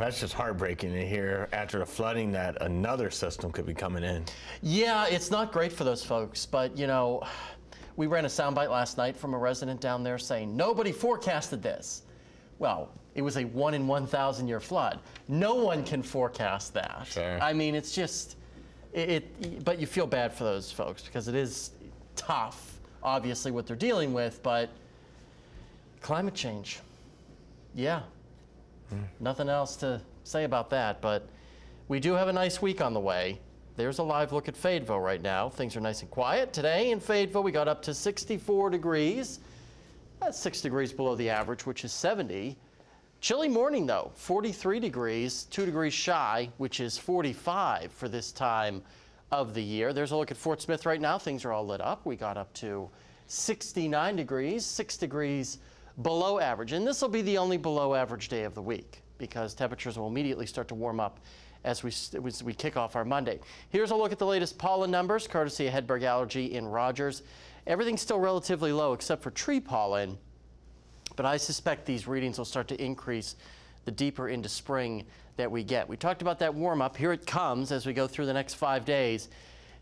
That's just heartbreaking to hear after the flooding that another system could be coming in. Yeah, it's not great for those folks, but you know, we ran a soundbite last night from a resident down there saying nobody forecasted this. Well, it was a one in 1,000 year flood. No one can forecast that. Sure. I mean, it's just, it, it, but you feel bad for those folks because it is tough, obviously, what they're dealing with, but climate change. Yeah. Mm-hmm. Nothing else to say about that, but we do have a nice week on the way. There's a live look at Fayetteville right now. Things are nice and quiet. Today in Fayetteville, we got up to 64 degrees. That's six degrees below the average, which is 70. Chilly morning though, 43 degrees, two degrees shy, which is 45 for this time of the year. There's a look at Fort Smith right now. Things are all lit up. We got up to 69 degrees, six degrees below average. And this will be the only below average day of the week because temperatures will immediately start to warm up as we, as we kick off our Monday. Here's a look at the latest pollen numbers, courtesy of Hedberg Allergy in Rogers. Everything's still relatively low except for tree pollen, but I suspect these readings will start to increase the deeper into spring that we get. We talked about that warm up. Here it comes as we go through the next five days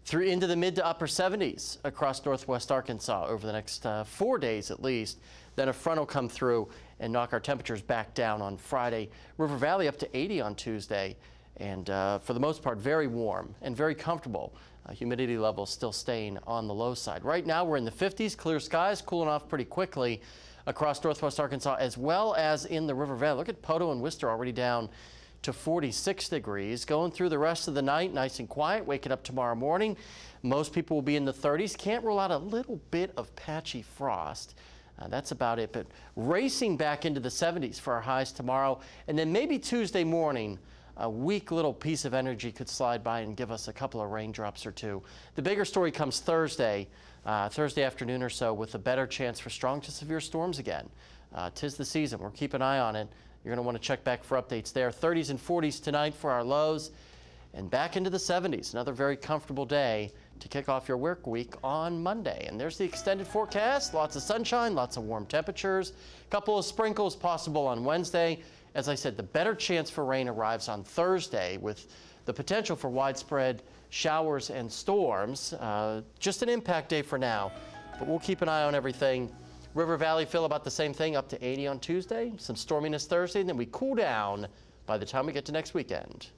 through into the mid to upper 70s across northwest Arkansas over the next uh, four days at least. Then a front will come through and knock our temperatures back down on Friday. River Valley up to 80 on Tuesday and uh, for the most part very warm and very comfortable. Uh, humidity levels still staying on the low side. Right now we're in the 50s, clear skies, cooling off pretty quickly across northwest Arkansas as well as in the River Valley. Look at Poteau and Wooster already down to 46 degrees. Going through the rest of the night, nice and quiet. Waking up tomorrow morning, most people will be in the 30s. Can't rule out a little bit of patchy frost. Uh, that's about it, but racing back into the 70s for our highs tomorrow. And then maybe Tuesday morning, a weak little piece of energy could slide by and give us a couple of raindrops or two. The bigger story comes Thursday, uh, Thursday afternoon or so, with a better chance for strong to severe storms again. Uh, tis the season. We're keeping an eye on it. You're going to want to check back for updates there. 30s and 40s tonight for our lows and back into the 70s. Another very comfortable day to kick off your work week on Monday. And there's the extended forecast. Lots of sunshine, lots of warm temperatures. A couple of sprinkles possible on Wednesday. As I said, the better chance for rain arrives on Thursday with the potential for widespread showers and storms. Uh, just an impact day for now, but we'll keep an eye on everything. River Valley feel about the same thing, up to 80 on Tuesday. Some storminess Thursday, and then we cool down by the time we get to next weekend.